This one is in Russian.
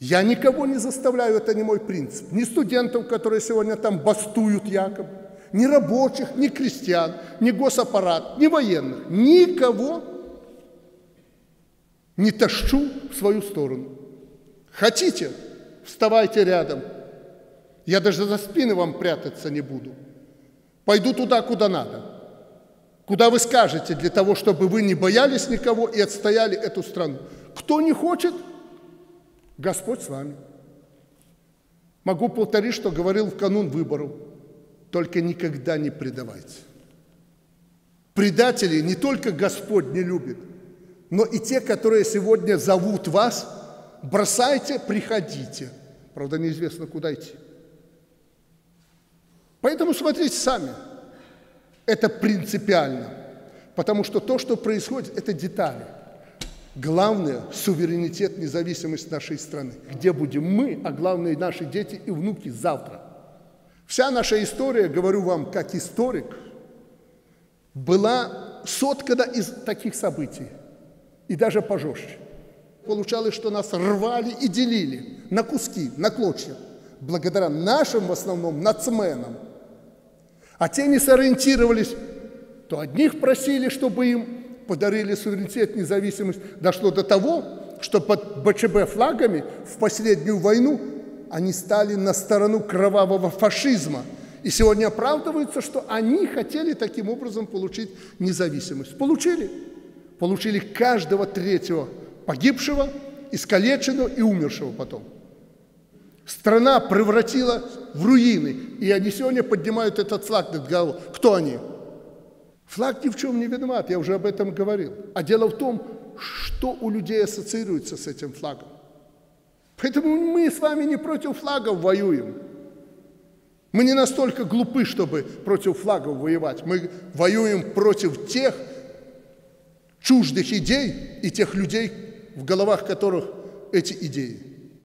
Я никого не заставляю, это не мой принцип. Ни студентов, которые сегодня там бастуют якобы, ни рабочих, ни крестьян, ни госаппарат, ни военных. Никого не тащу в свою сторону. Хотите, вставайте рядом. Я даже за спины вам прятаться не буду. Пойду туда, куда надо. Куда вы скажете, для того, чтобы вы не боялись никого и отстояли эту страну. Кто не хочет, Господь с вами. Могу повторить, что говорил в канун выборов. Только никогда не предавайте. Предателей не только Господь не любит, но и те, которые сегодня зовут вас, бросайте, приходите. Правда, неизвестно, куда идти. Поэтому смотрите сами. Это принципиально. Потому что то, что происходит, это детали – Главное – суверенитет, независимость нашей страны. Где будем мы, а главное – наши дети и внуки завтра. Вся наша история, говорю вам как историк, была соткана из таких событий. И даже пожестче. Получалось, что нас рвали и делили на куски, на клочья. Благодаря нашим, в основном, нацменам. А те не сориентировались, то одних просили, чтобы им подарили суверенитет, независимость, дошло до того, что под БЧБ флагами в последнюю войну они стали на сторону кровавого фашизма. И сегодня оправдываются, что они хотели таким образом получить независимость. Получили. Получили каждого третьего погибшего, искалеченного и умершего потом. Страна превратила в руины, и они сегодня поднимают этот флаг над головой. Кто они? Флаг ни в чем не виноват, я уже об этом говорил. А дело в том, что у людей ассоциируется с этим флагом. Поэтому мы с вами не против флагов воюем. Мы не настолько глупы, чтобы против флагов воевать. Мы воюем против тех чуждых идей и тех людей, в головах которых эти идеи.